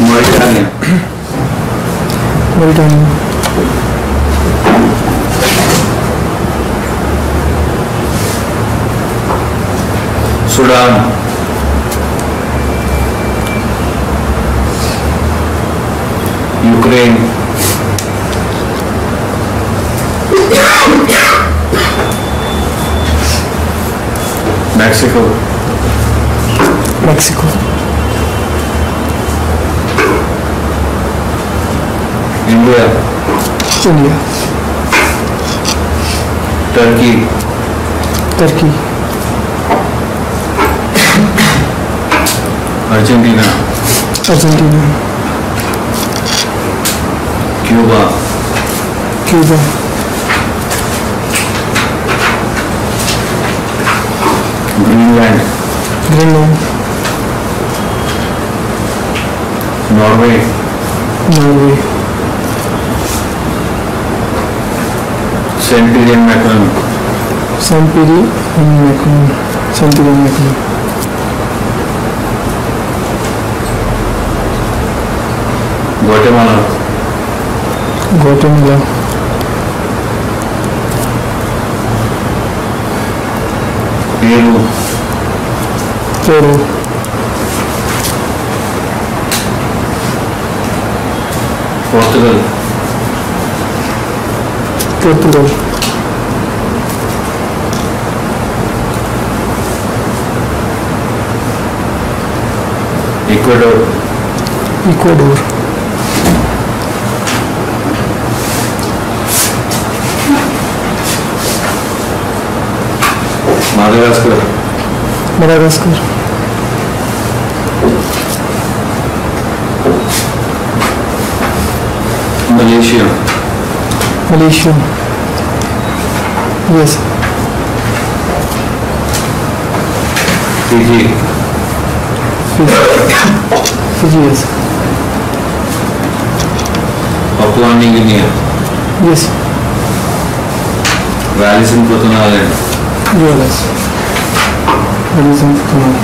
Mauritania. Mauritania. Sudan. Ukraine. Mexico. Mexico. India. India. Turkey. Turkey. Argentina. Argentina. Cuba. Cuba. Norway. Norway. Saint Pierre Macron. And Macron. And Macron. Guatemala. Guatemala. Peru. Peru. Portugal. Portugal. Ecuador. Ecuador. Madagascar. Madagascar. Malaysia. Malaysia. Yes. Fiji. Fiji. Fiji, yes. Papua New Guinea. Yes. Wallis and Futuna Island. Yes. That is in Kumar.